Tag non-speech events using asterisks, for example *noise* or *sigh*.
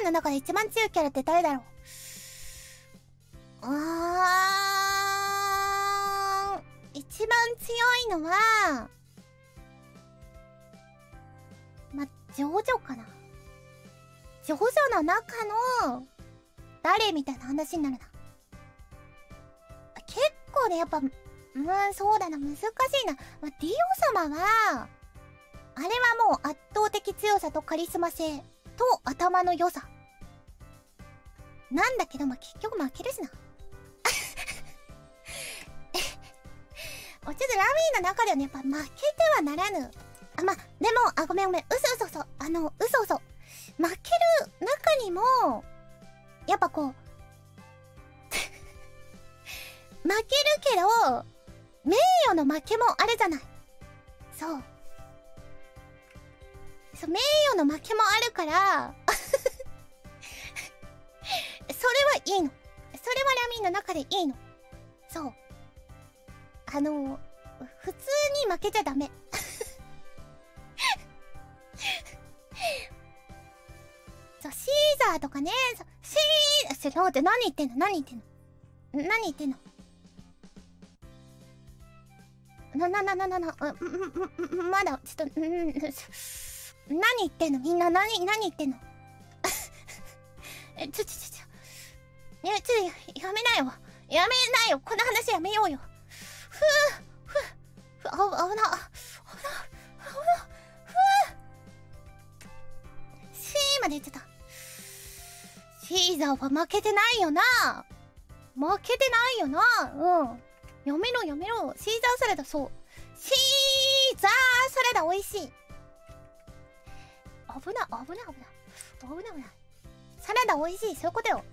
ンの中で一番強いキャラって誰だろう？あー一番強いのはまジョジョかな。ジョジョの中の誰みたいな話になるな。結構ねやっぱうんそうだな。難しいな、ま、ディオ様はあれはもう圧倒的強さとカリスマ性。と頭の良さ。なんだけどまあ結局負けるしな。*laughs* おちょっとラミーの中ではねやっぱ負けてはならぬ。あまでもあごめんごめん。嘘嘘嘘。あの嘘嘘。負ける中にもやっぱこう *laughs* 負けるけど名誉の負けもあるじゃない。そう。名誉の負けもあるから。*laughs* それはいいの。それはラミーの中でいいの。そう。あの普通に負けちゃダメ。*laughs* そうシーザーとかね。そシーちょっと待って何言ってんの？何言ってんの？何言ってんの？な、な、な、な、な、な、まだ、ちょっと、うん、何言ってんの？みんな、何、何言ってんの？*laughs* え、ちょ、ちょ、ちょ、ちょ。いや、ちょっと、やめなよ。やめなよ。この話やめようよ。ふぅ、ふぅ、ふぅ、あ、危な、危な、危な、ふぅ。シーまで言ってた。シーザーは負けてないよな。負けてないよな。うん。やめろやめろ。シーザーサラダそう。シーザーサラダ美味しい。危ない、危ない、危ない。危ない、危ない。サラダ美味しい。そういうことよ。